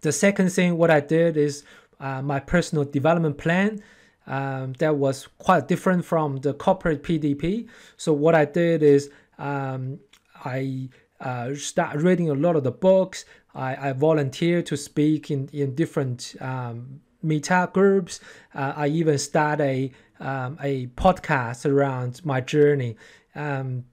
The second thing, what I did is uh, my personal development plan. Um, that was quite different from the corporate PDP. So what I did is um, I uh, start reading a lot of the books. I, I volunteer to speak in, in different um, meetup groups. Uh, I even start a um, a podcast around my journey. Um,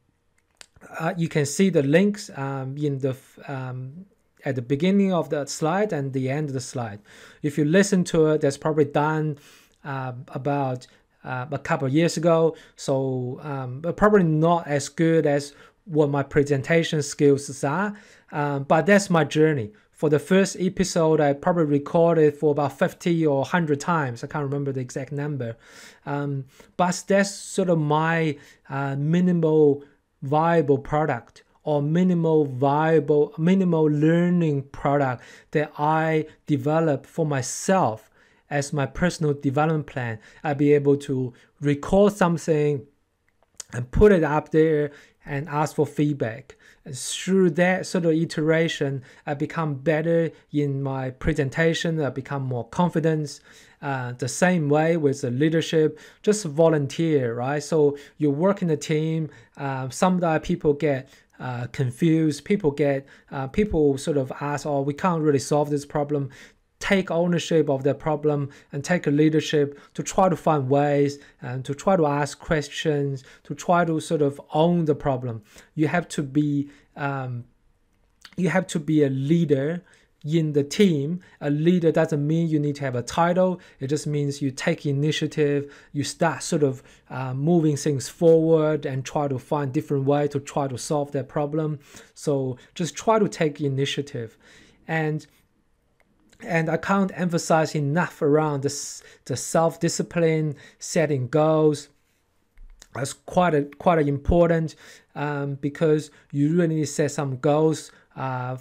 uh, you can see the links um, in the um, at the beginning of the slide and the end of the slide. If you listen to it, that's probably done uh, about uh, a couple of years ago. So um, probably not as good as what my presentation skills are. Um, but that's my journey. For the first episode, I probably recorded for about 50 or 100 times. I can't remember the exact number. Um, but that's sort of my uh, minimal viable product or minimal viable, minimal learning product that I develop for myself as my personal development plan. I'll be able to record something and put it up there and ask for feedback. And through that sort of iteration, I become better in my presentation. I become more confident. Uh, the same way with the leadership, just volunteer, right? So you work in a team. Uh, sometimes people get uh, confused. People get uh, people sort of ask, "Oh, we can't really solve this problem." take ownership of the problem and take a leadership to try to find ways and to try to ask questions to try to sort of own the problem you have to be um, you have to be a leader in the team a leader doesn't mean you need to have a title it just means you take initiative you start sort of uh, moving things forward and try to find different way to try to solve that problem so just try to take initiative and and I can't emphasize enough around this, the self-discipline, setting goals. That's quite a, quite a important um, because you really need to set some goals uh,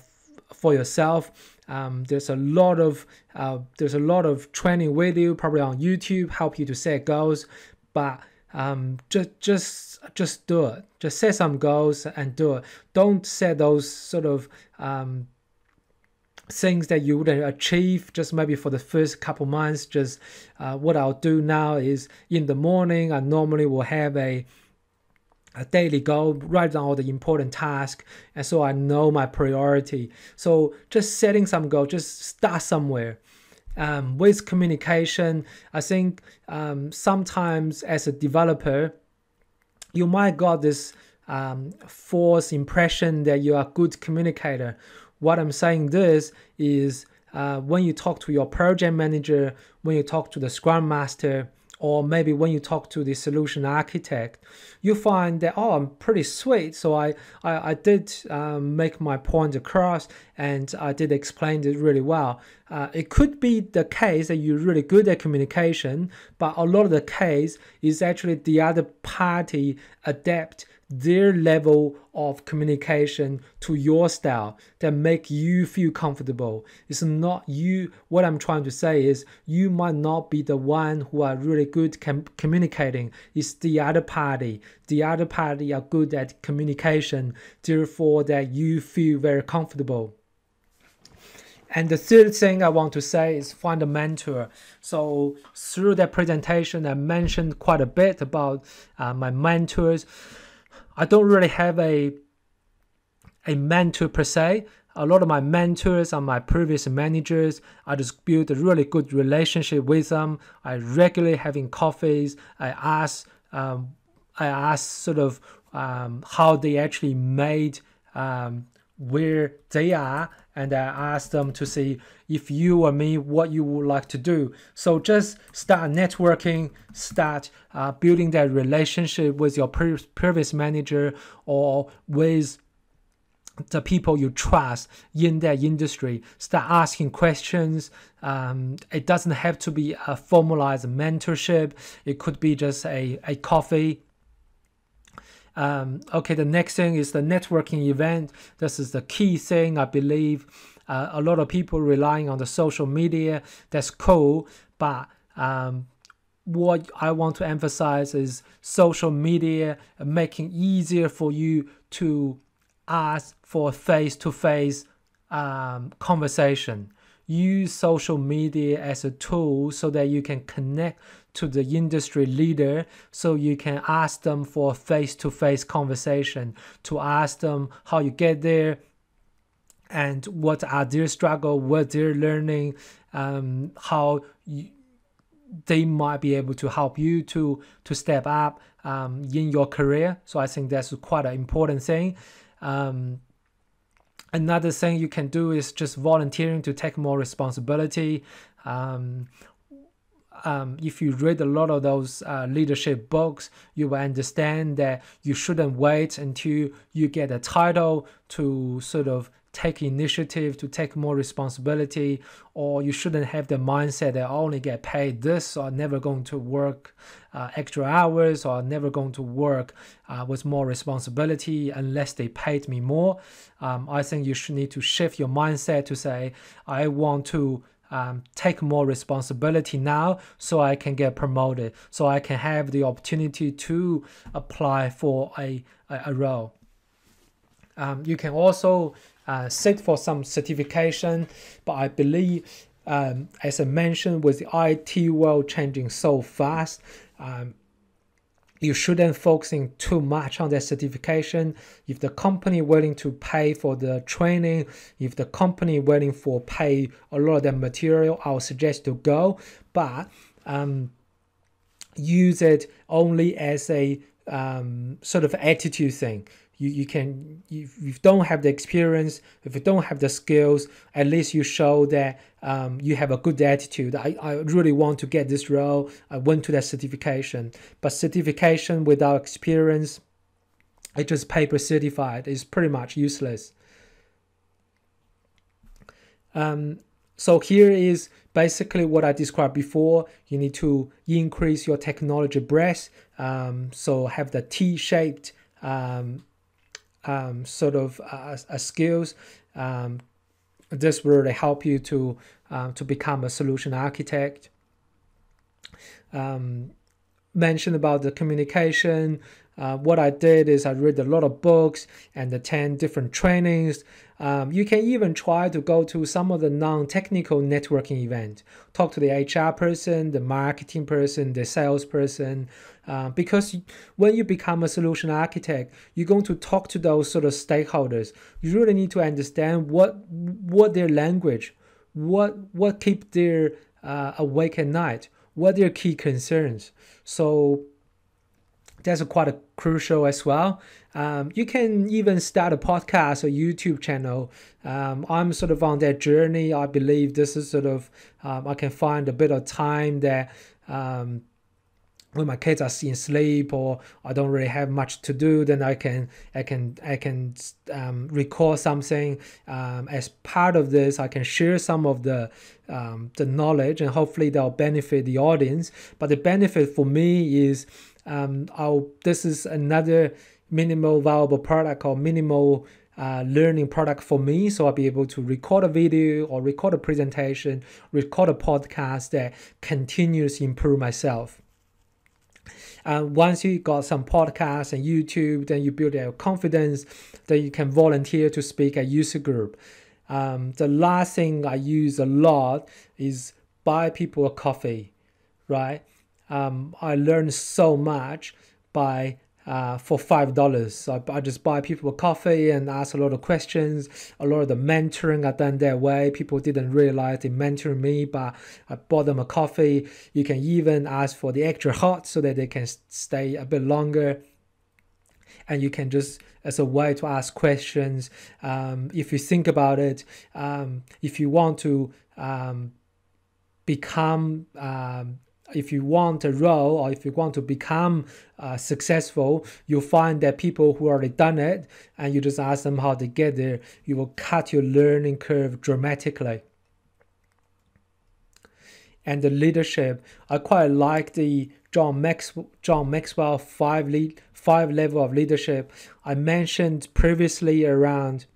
for yourself. Um, there's a lot of uh, there's a lot of training video probably on YouTube help you to set goals, but um, just just just do it. Just set some goals and do it. Don't set those sort of um, things that you wouldn't achieve just maybe for the first couple months just uh, what i'll do now is in the morning i normally will have a a daily goal write down all the important tasks and so i know my priority. So just setting some goal just start somewhere. Um, with communication i think um, sometimes as a developer you might got this um, false impression that you are a good communicator. What I'm saying this is uh, when you talk to your project manager, when you talk to the scrum master, or maybe when you talk to the solution architect, you find that oh, I'm pretty sweet. So I I, I did um, make my point across, and I did explain it really well. Uh, it could be the case that you're really good at communication, but a lot of the case is actually the other party adapt their level of communication to your style that make you feel comfortable it's not you what i'm trying to say is you might not be the one who are really good com- communicating it's the other party the other party are good at communication therefore that you feel very comfortable and the third thing I want to say is find a mentor. So through that presentation, I mentioned quite a bit about uh, my mentors. I don't really have a a mentor per se. A lot of my mentors are my previous managers. I just build a really good relationship with them. I regularly having coffees. I ask um, I ask sort of um, how they actually made um, where they are and I ask them to see if you or me what you would like to do. So just start networking, start uh, building that relationship with your pre- previous manager or with the people you trust in that industry. Start asking questions. Um, it doesn't have to be a formalized mentorship. It could be just a, a coffee um, okay, the next thing is the networking event. This is the key thing, I believe. Uh, a lot of people relying on the social media. That's cool, but um, what I want to emphasize is social media making easier for you to ask for face-to-face um, conversation. Use social media as a tool so that you can connect to the industry leader so you can ask them for face-to-face conversation to ask them how you get there and what are their struggle what they're learning um, how you, they might be able to help you to to step up um, in your career. So i think that's quite an important thing. Um, another thing you can do is just volunteering to take more responsibility. Um, um, if you read a lot of those uh, leadership books, you will understand that you shouldn't wait until you get a title to sort of take initiative, to take more responsibility, or you shouldn't have the mindset that I only get paid this, or never going to work uh, extra hours, or never going to work uh, with more responsibility unless they paid me more. Um, I think you should need to shift your mindset to say, I want to um, take more responsibility now so I can get promoted, so I can have the opportunity to apply for a, a, a role. Um, you can also uh, for some certification, but I believe, um, as I mentioned, with the IT world changing so fast, um, you shouldn't focusing too much on that certification. If the company willing to pay for the training, if the company willing for pay a lot of the material, I'll suggest to go. But um, use it only as a um, sort of attitude thing you, you can if you don't have the experience if you don't have the skills at least you show that um, you have a good attitude. I, I really want to get this role. I went to that certification. But certification without experience it just paper certified. Is pretty much useless. Um, so here is basically what I described before. You need to increase your technology breadth. Um, so have the T-shaped um, um, sort of uh, uh, skills. Um, this will really help you to uh, to become a solution architect. Um, mention about the communication. Uh, what I did is I read a lot of books and attend different trainings. Um, you can even try to go to some of the non-technical networking events. Talk to the HR person, the marketing person, the salesperson, uh, because when you become a solution architect, you're going to talk to those sort of stakeholders. You really need to understand what what their language, what what keep their uh, awake at night, what their key concerns. So that's quite a crucial as well. Um, you can even start a podcast or YouTube channel. Um, I'm sort of on that journey. I believe this is sort of um, I can find a bit of time that um, when my kids are in sleep or I don't really have much to do, then I can I can I can um, record something. Um, as part of this, I can share some of the um, the knowledge, and hopefully that'll benefit the audience. But the benefit for me is um, I'll this is another minimal viable product or minimal uh, learning product for me. So I'll be able to record a video or record a presentation, record a podcast that continues improve myself. And uh, once you got some podcasts and YouTube, then you build your confidence, then you can volunteer to speak at user group. Um, the last thing I use a lot is buy people a coffee, right? Um, I learned so much by uh, for five dollars. So I, I, just buy people a coffee and ask a lot of questions. A lot of the mentoring I done that way. People didn't realize they mentoring me, but I bought them a coffee. You can even ask for the extra hot so that they can stay a bit longer. And you can just as a way to ask questions. Um, if you think about it, um, if you want to um, become um, if you want a role or if you want to become uh, successful, you find that people who already done it and you just ask them how to get there, you will cut your learning curve dramatically. And the leadership, I quite like the John, Max, John Maxwell five lead, five level of leadership. I mentioned previously around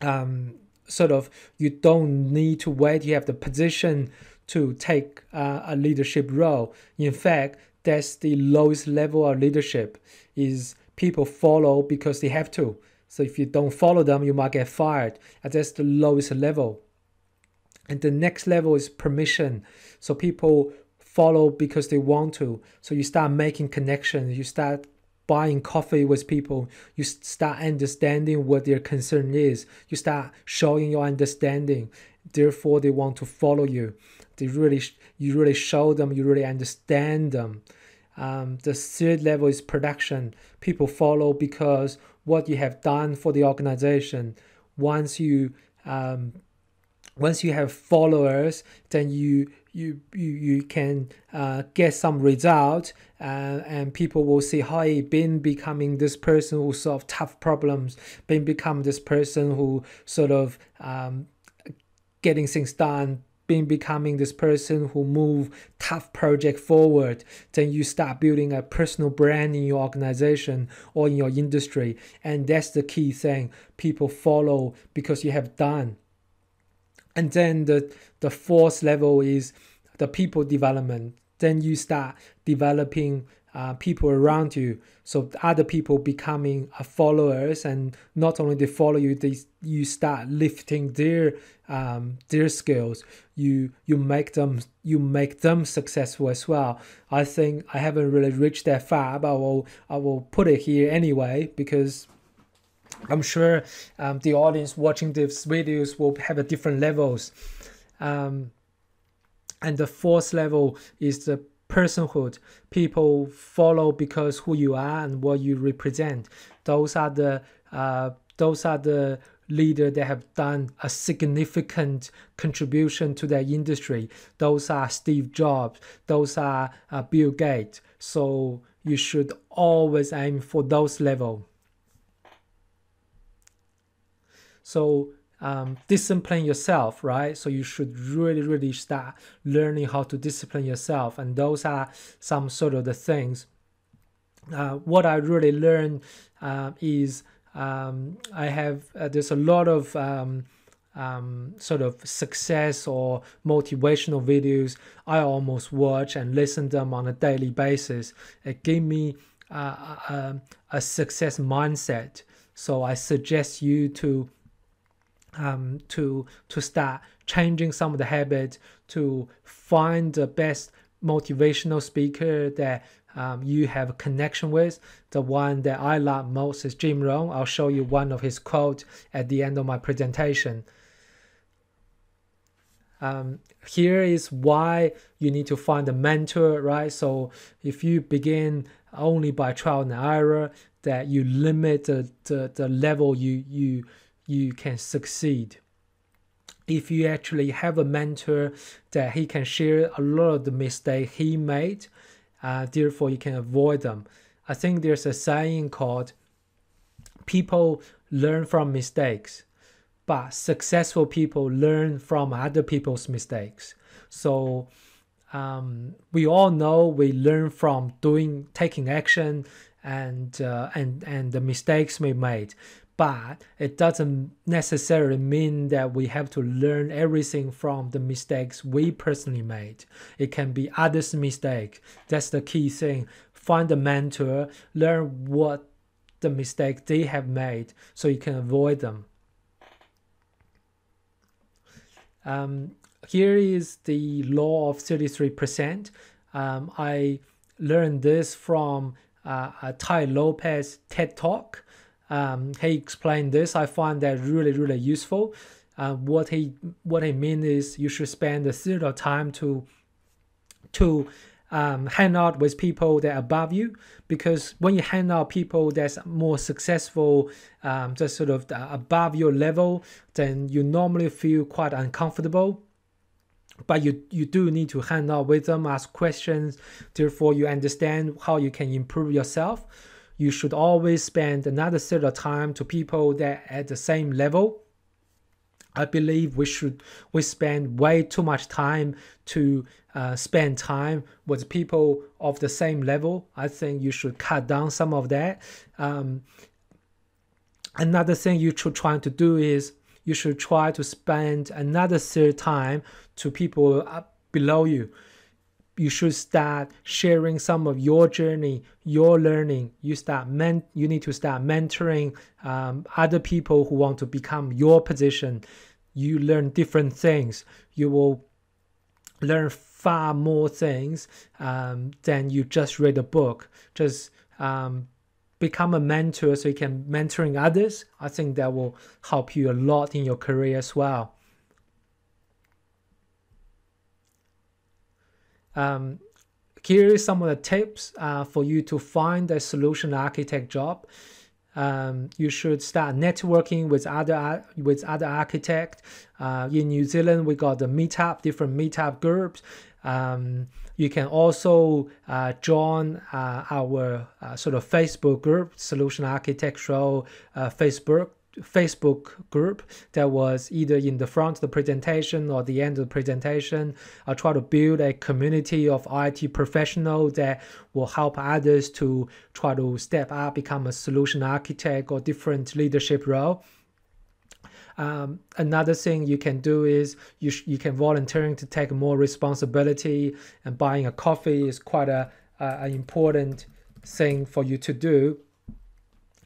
um, sort of you don't need to wait. You have the position to take uh, a leadership role. In fact, that's the lowest level of leadership is people follow because they have to. So if you don't follow them, you might get fired. And that's the lowest level. And the next level is permission. So people follow because they want to. So you start making connections. You start buying coffee with people. You start understanding what their concern is. You start showing your understanding. Therefore, they want to follow you. They really, you really show them. You really understand them. Um, the third level is production. People follow because what you have done for the organization. Once you um, once you have followers, then you you you, you can uh, get some result, uh, and people will see you been becoming this person who solve tough problems, been become this person who sort of um, getting things done being becoming this person who move tough project forward then you start building a personal brand in your organization or in your industry. And that's the key thing people follow because you have done. And then the the fourth level is the people development. Then you start developing uh, people around you. So other people becoming followers and not only they follow you they you start lifting their um, their skills. You you make them you make them successful as well. I think i haven't really reached that far but i will i will put it here anyway because i'm sure um, the audience watching these videos will have a different levels. Um, and the fourth level is the personhood. People follow because who you are and what you represent. Those are the uh, those are the leader that have done a significant contribution to their industry. Those are Steve Jobs. Those are uh, Bill Gates. So you should always aim for those level. So um, discipline yourself, right? So you should really, really start learning how to discipline yourself. And those are some sort of the things. Uh, what I really learned uh, is um, I have, uh, there's a lot of um, um, sort of success or motivational videos I almost watch and listen to them on a daily basis. It gave me uh, a, a success mindset. So I suggest you to um, to to start changing some of the habits to find the best motivational speaker that um, you have a connection with. The one that I love most is Jim Rohn. I'll show you one of his quotes at the end of my presentation. Um, here is why you need to find a mentor, right? So if you begin only by trial and error, that you limit the, the, the level you you you can succeed. If you actually have a mentor that he can share a lot of the mistakes he made uh, therefore you can avoid them. I think there's a saying called people learn from mistakes but successful people learn from other people's mistakes. So um, we all know we learn from doing taking action and uh, and and the mistakes we made but it doesn't necessarily mean that we have to learn everything from the mistakes we personally made. It can be others' mistake. That's the key thing. Find a mentor, learn what the mistake they have made so you can avoid them. Um, here is the law of 33%. Um, I learned this from uh, Tai Lopez TED Talk um, he explained this. I find that really, really useful. Uh, what he what he means is you should spend a third of time to to um, hang out with people that are above you because when you hang out people that's more successful um, just sort of above your level then you normally feel quite uncomfortable but you you do need to hang out with them ask questions therefore you understand how you can improve yourself you should always spend another set of time to people that at the same level. I believe we should we spend way too much time to uh, spend time with people of the same level. I think you should cut down some of that. Um, another thing you should try to do is you should try to spend another third time to people below you you should start sharing some of your journey, your learning. You start men, you need to start mentoring um, other people who want to become your position. you learn different things. You will learn far more things um, than you just read a book. Just um, become a mentor so you can mentoring others. I think that will help you a lot in your career as well. Um, here is some of the tips uh, for you to find a solution architect job. Um, you should start networking with other with other architects. Uh, in New Zealand, we got the meetup, different meetup groups. Um, you can also uh, join uh, our uh, sort of Facebook group, Solution Architectural uh, Facebook Facebook group that was either in the front of the presentation or the end of the presentation. I try to build a community of IT professionals that will help others to try to step up, become a solution architect or different leadership role. Um, another thing you can do is you, you can volunteering to take more responsibility and buying a coffee is quite a, a an important thing for you to do.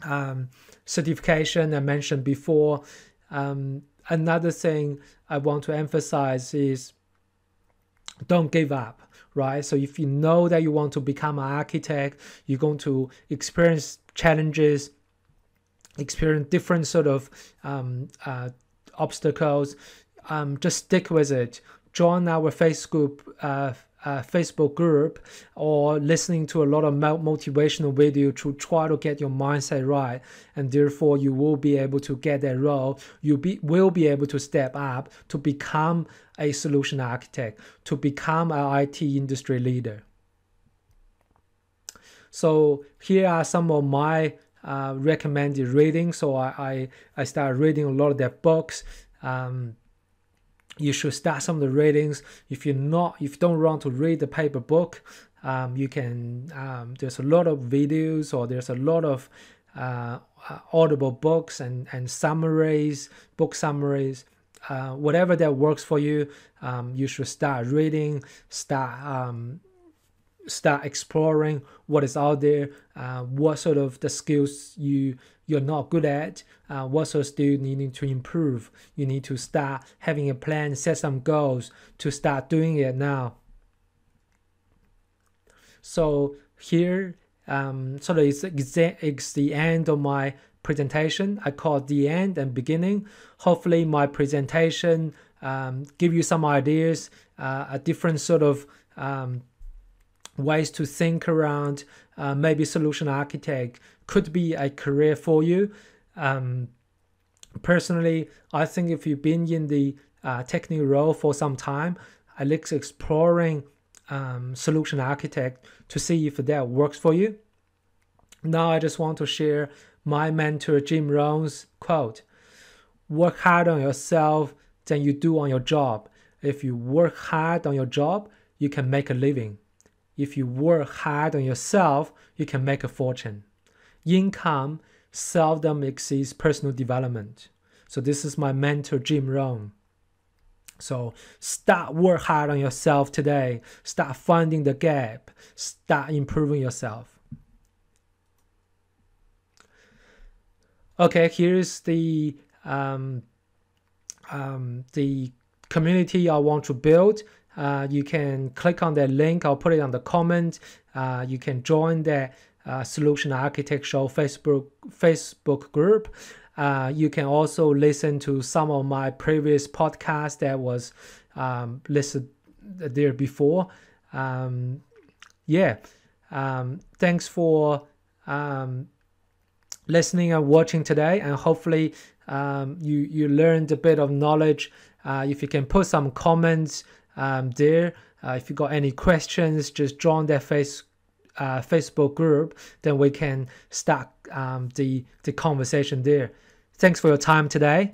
Um, certification I mentioned before. Um, another thing I want to emphasize is don't give up right so if you know that you want to become an architect you're going to experience challenges experience different sort of um, uh, obstacles, um, just stick with it. Join our Facebook uh, uh, Facebook group or listening to a lot of motivational video to try to get your mindset right, and therefore you will be able to get that role. You be will be able to step up to become a solution architect, to become an IT industry leader. So here are some of my uh, recommended reading. So I, I, I reading a lot of their books. Um, you should start some of the readings. If you're not, if you don't want to read the paper book, um, you can. Um, there's a lot of videos or there's a lot of uh, audible books and and summaries, book summaries. Uh, whatever that works for you, um, you should start reading. Start um, start exploring what is out there, uh, what sort of the skills you you're not good at, uh, what sort of skill you need to improve. You need to start having a plan, set some goals to start doing it now. So here, um, so it's, it's the end of my presentation. I call it the end and beginning. Hopefully my presentation um, give you some ideas, uh, a different sort of um, ways to think around uh, maybe solution architect could be a career for you. Um, personally, I think if you've been in the uh, technical role for some time, I like exploring um, solution architect to see if that works for you. Now I just want to share my mentor Jim Rohn's quote: "Work hard on yourself than you do on your job. If you work hard on your job, you can make a living if you work hard on yourself, you can make a fortune. Income seldom exceeds personal development. So this is my mentor, Jim Rohn. So start work hard on yourself today. Start finding the gap. Start improving yourself. Okay, here's the um, um, the community I want to build uh, you can click on that link. I'll put it on the comment. Uh, you can join the uh, Solution Architecture Facebook Facebook group. Uh, you can also listen to some of my previous podcasts that was um, listed there before. Um, yeah, um, thanks for um, listening and watching today, and hopefully um, you you learned a bit of knowledge. Uh, if you can put some comments um, there. Uh, if you got any questions, just join that face uh, Facebook group. Then we can start um, the the conversation there. Thanks for your time today.